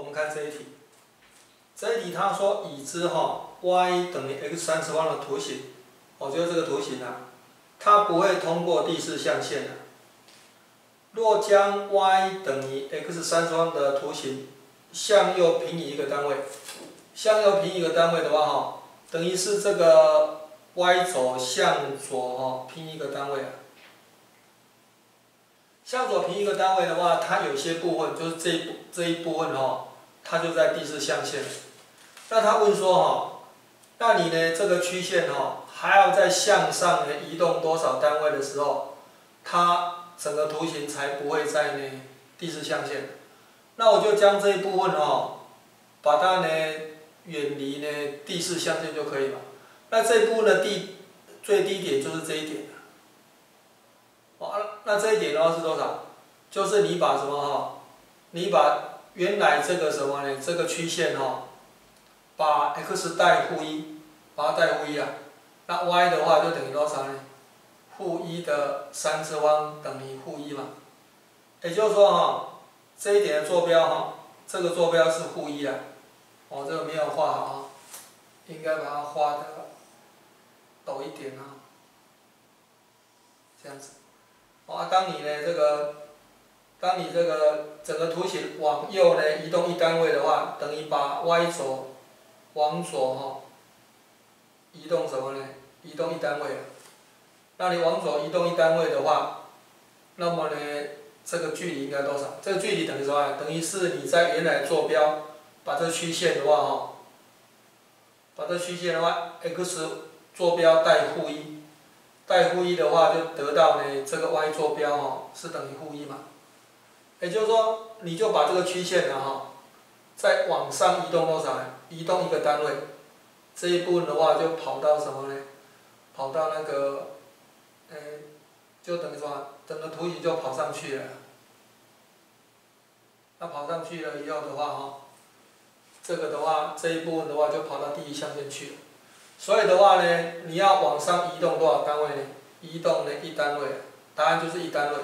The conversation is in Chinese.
我们看这一题，这一题他说已知哈 y 等于 x 三次方的图形，我就是这个图形啊，它不会通过第四象限的。若将 y 等于 x 三次方的图形向右平移一个单位，向右平移一个单位的话哈，等于是这个 y 轴向左哈平移一个单位啊。向左平移一个单位的话，它有些部分就是这一这一部分哈，它就在第四象限。那他问说哈，那你呢这个曲线哈还要再向上呢移动多少单位的时候，它整个图形才不会在呢第四象限？那我就将这一部分哈，把它呢远离呢第四象限就可以了。那这一部分的第最低点就是这一点。哦，那这一点的话是多少？就是你把什么哈？你把原来这个什么呢？这个曲线哈，把 x 代负一，把它代负一啊。那 y 的话就等于多少呢？负一的三次方等于负一嘛。也就是说哈，这一点的坐标哈，这个坐标是负一啊。哦，这个没有画好啊，应该把它画的陡一点啊，这样子。啊，当你呢这个，当你这个整个图形往右呢移动一单位的话，等于把 y 轴往左哈移动什么呢？移动一单位。那你往左移动一单位的话，那么呢这个距离应该多少？这个距离等于什么？等于是你在原来坐标把这曲线的话哈，把这曲线的话，x 坐标带负一。带负一的话，就得到呢，这个 y 坐标哈是等于负一嘛，也就是说，你就把这个曲线呢哈，再往上移动多少？移动一个单位，这一部分的话就跑到什么呢？跑到那个，呃，就等于说，整个图形就跑上去了。那跑上去了以后的话哈，这个的话这一部分的话就跑到第一象限去了。所以的话呢，你要往上移动多少单位呢？移动呢一单位，答案就是一单位。